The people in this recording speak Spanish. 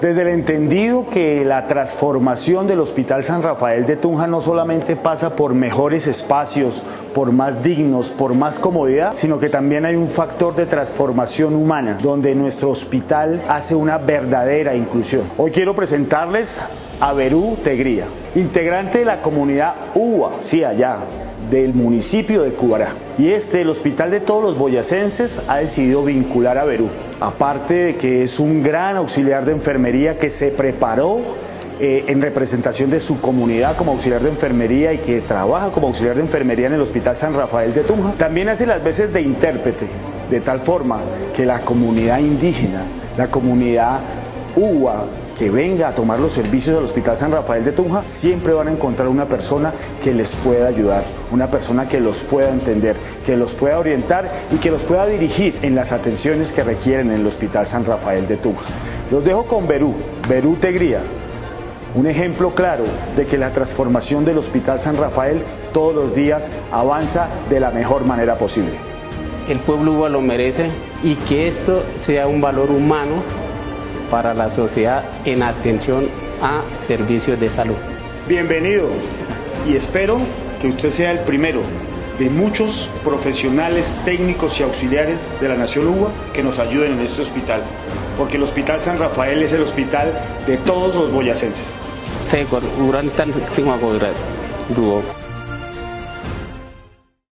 Desde el entendido que la transformación del Hospital San Rafael de Tunja no solamente pasa por mejores espacios, por más dignos, por más comodidad, sino que también hay un factor de transformación humana, donde nuestro hospital hace una verdadera inclusión. Hoy quiero presentarles a Berú Tegría, integrante de la comunidad UBA, sí, allá, del municipio de Cubará. Y este, el Hospital de todos los boyacenses, ha decidido vincular a Berú. Aparte de que es un gran auxiliar de enfermería que se preparó eh, en representación de su comunidad como auxiliar de enfermería y que trabaja como auxiliar de enfermería en el Hospital San Rafael de Tunja. También hace las veces de intérprete, de tal forma que la comunidad indígena, la comunidad UA, que venga a tomar los servicios del Hospital San Rafael de Tunja, siempre van a encontrar una persona que les pueda ayudar, una persona que los pueda entender, que los pueda orientar y que los pueda dirigir en las atenciones que requieren en el Hospital San Rafael de Tunja. Los dejo con Berú, Berú Tegría, un ejemplo claro de que la transformación del Hospital San Rafael todos los días avanza de la mejor manera posible. El pueblo lo merece y que esto sea un valor humano para la sociedad en atención a servicios de salud. Bienvenido y espero que usted sea el primero de muchos profesionales técnicos y auxiliares de la Nación UBA que nos ayuden en este hospital, porque el Hospital San Rafael es el hospital de todos los boyacenses.